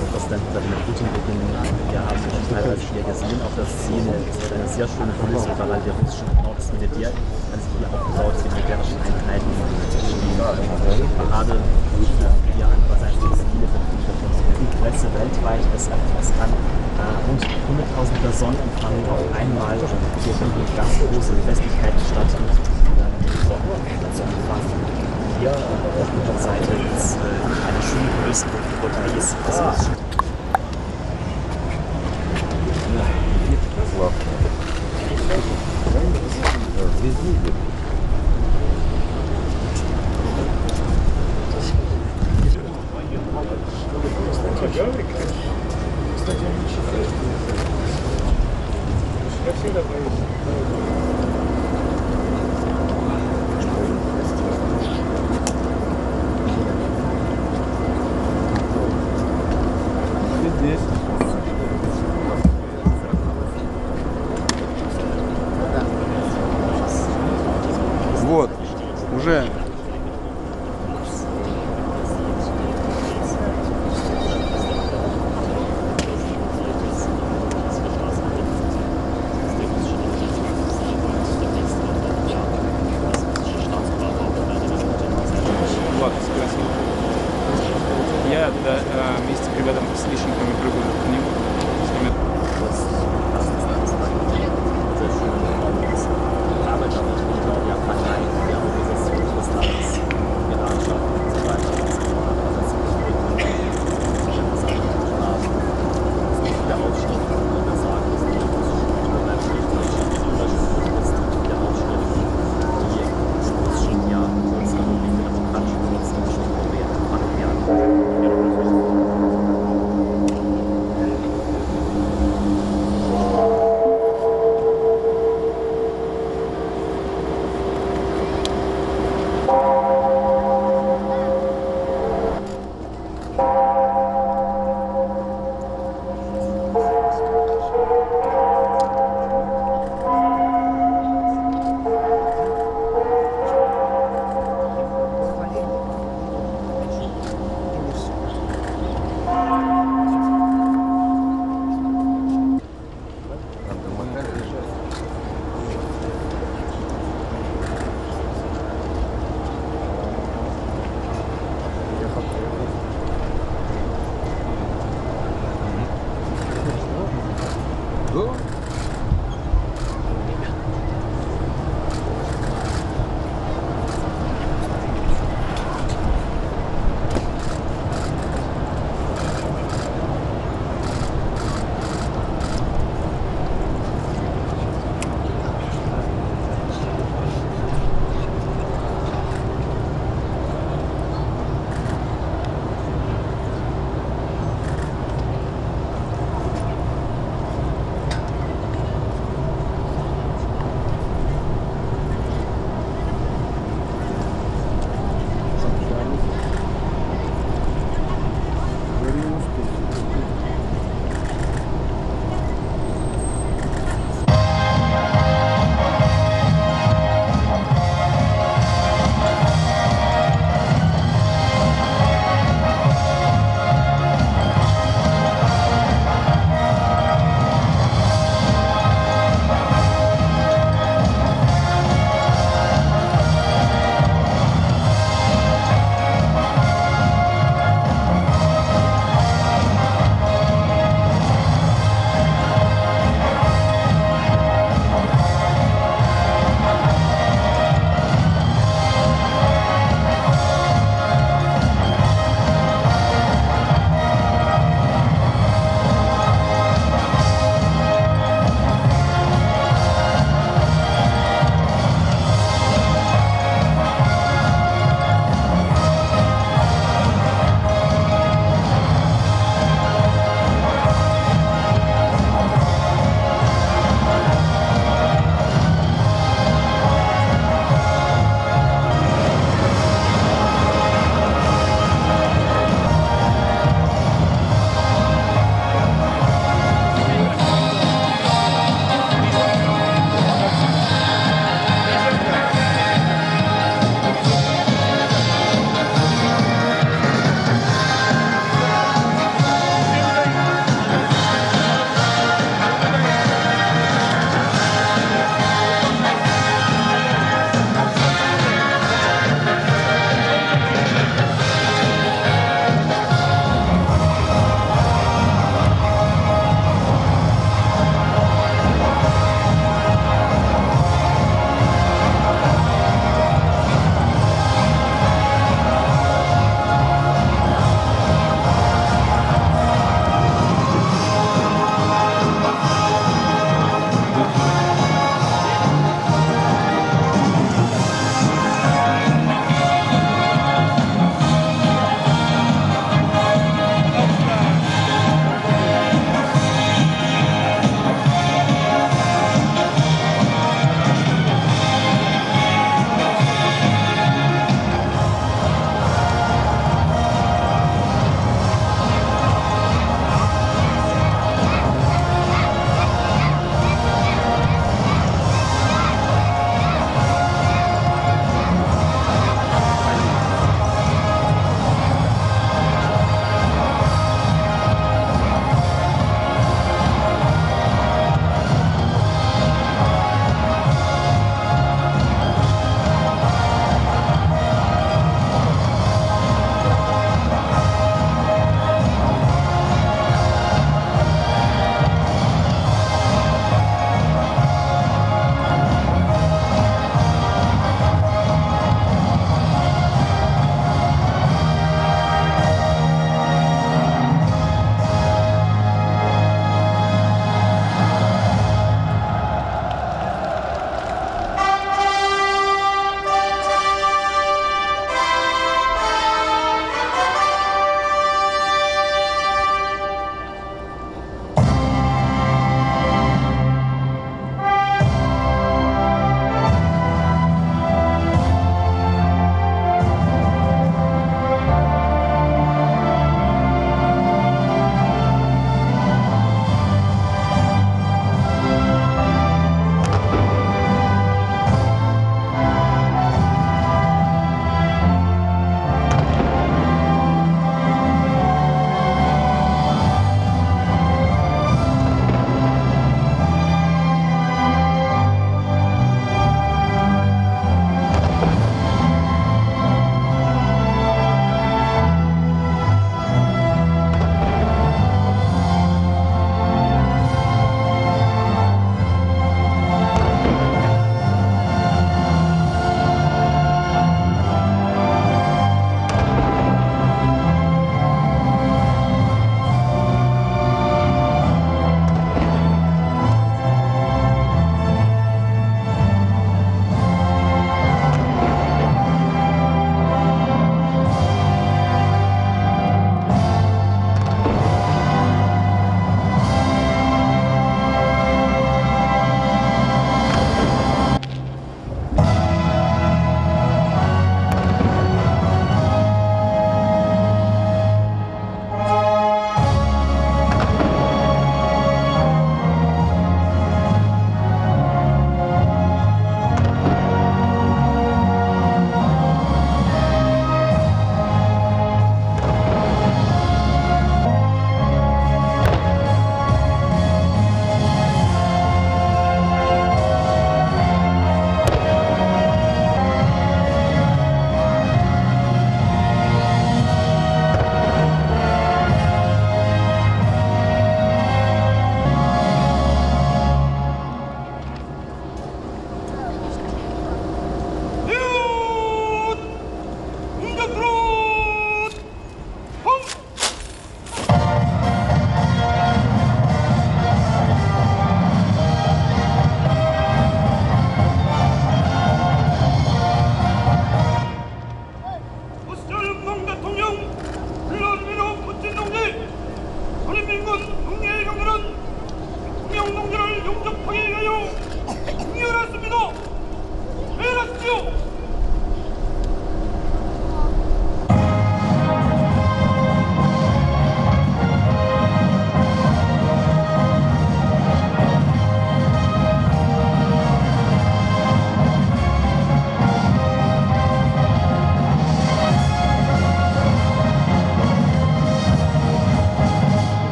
Präsidenten Wladimir Putin beginnen. Wir haben teilweise hier gesehen auf der Szene, es wird eine sehr schöne Kulisse, weil der russischen genau das Militär, alles hier aufgebaut, die militärischen Einheiten stehen. Parade, hier einfach seine Ziele die Presse weltweit. Es, es kann äh, rund 100.000 Personen empfangen auf einmal. Hier finden ganz große Festlichkeiten statt. Und, äh, empfangen hier auf der Seite ist äh, eine schöne Größe von Portugies. Уже